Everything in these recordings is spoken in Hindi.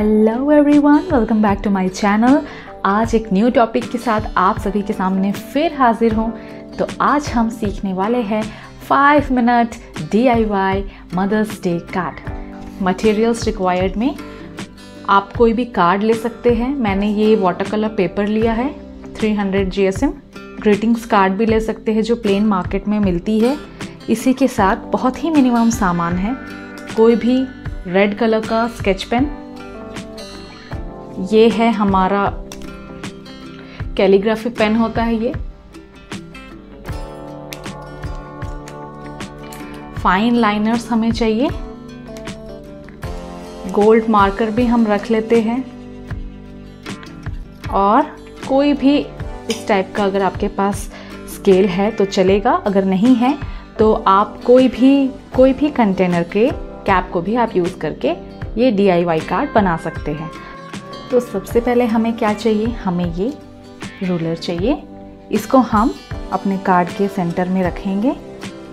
Hello everyone welcome back to my channel आज एक न्यू टॉपिक के साथ आप सभी के सामने फिर हाजिर हूँ। तो आज हम सीखने वाले हैं five minute D I Y Mother's Day card materials required में आप कोई भी कार्ड ले सकते हैं। मैंने ये वाटर कलर पेपर लिया है 300 hundred G S M greetings card भी ले सकते हैं जो प्लेन मार्केट में मिलती है। इसी के साथ बहुत ही मिनिमम सामान है। कोई भी रेड कलर का स्केच पेन ये है हमारा कैलीग्राफी पेन होता है ये। फाइन लाइनर्स हमें चाहिए। गोल्ड मार्कर भी हम रख लेते हैं। और कोई भी इस टाइप का अगर आपके पास स्केल है तो चलेगा, अगर नहीं है तो आप कोई भी कोई भी कंटेनर के कैप को भी आप यूज़ करके ये डी कार्ड बना सकते हैं। तो सबसे पहले हमें क्या चाहिए? हमें ये रूलर चाहिए। इसको हम अपने कार्ड के सेंटर में रखेंगे।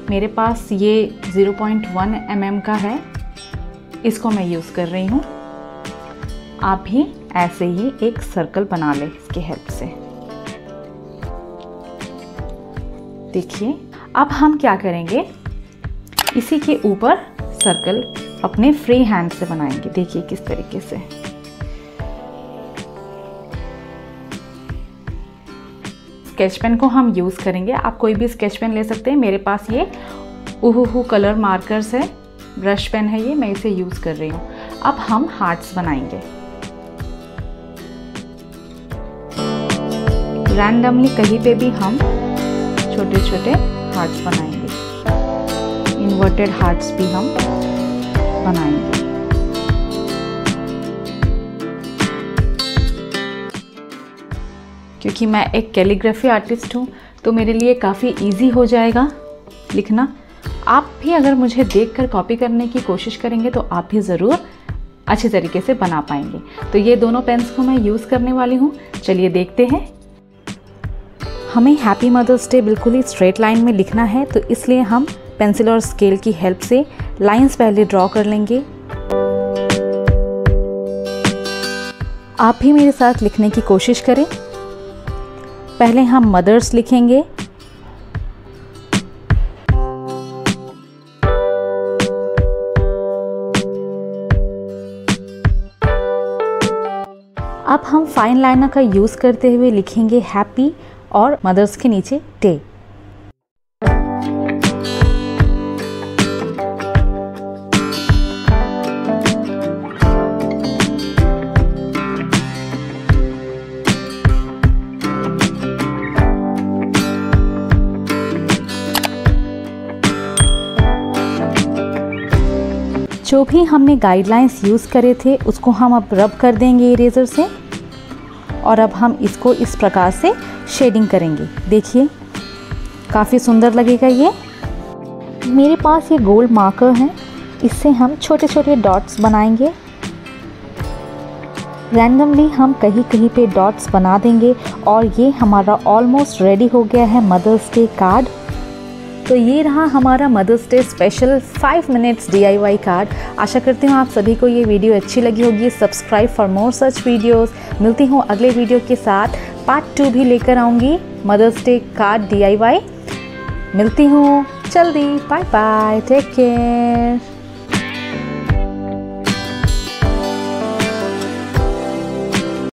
मेरे पास ये 0.1 पॉइंट mm का है। इसको मैं यूज़ कर रही हूँ। आप भी ऐसे ही एक सर्कल बना लें इसके हेल्प से। देखिए, अब हम क्या करेंगे? इसी के ऊपर सर्कल अपने फ्री हैंड से बनाएँगे। देखिए किस तरीके से। स्केच पेन को हम यूज़ करेंगे। आप कोई भी स्केच पेन ले सकते हैं। मेरे पास ये उहू कलर मार्कर्स है। ब्रश पेन है ये, मैं इसे यूज़ कर रही हूँ। अब हम हार्ट्स बनाएँगे। रैंडमली कहीं पे भी हम छोटे छोटे हार्ट्स बनाएँगे। इन्वर्टेड हार्ट्स भी हम बनाएँगे। क्योंकि मैं एक कैलीग्राफी आर्टिस्ट हूँ तो मेरे लिए काफ़ी ईजी हो जाएगा लिखना। आप भी अगर मुझे देख कर कॉपी करने की कोशिश करेंगे तो आप भी ज़रूर अच्छे तरीके से बना पाएँगे। तो ये दोनों पेन्स को मैं यूज़ करने वाली हूँ। चलिए देखते हैं। हमें हैप्पी मदर्स डे बिल्कुल ही स्ट्रेट लाइन में लिखना है तो इसलिए हम पेंसिल और स्केल की हेल्प से लाइंस पहले ड्रॉ कर लेंगे। आप भी मेरे साथ लिखने की कोशिश करें। पहले हम मदर्स लिखेंगे। अब हम फाइन लाइनर का यूज़ करते हुए लिखेंगे हैप्पी और मदर्स के नीचे डे जो भी हमने गाइडलाइंस यूज़ करे थे, उसको हम अब रब कर देंगे इरेज़र से और अब हम इसको इस प्रकार से शेडिंग करेंगे। देखिए, काफ़ी सुंदर लगेगा ये। मेरे पास ये गोल्ड मार्कर है। इससे हम छोटे छोटे डॉट्स बनाएँगे। रैंडमली हम कहीं कहीं पे डॉट्स बना देंगे और ये हमारा ऑलमोस्ट रेडी हो गया है मदर्स डे कार्ड तो ये रहा हमारा Mother's Day special five minutes D card आशा करती हूँ आप सभी को ये वीडियो अच्छी लगी होगी। Subscribe for more such videos मिलती हूँ अगले वीडियो के साथ। पार्ट टू भी लेकर आऊँगी मदर्स डे कार्ड डी मिलती हूँ जल्दी। Bye bye take care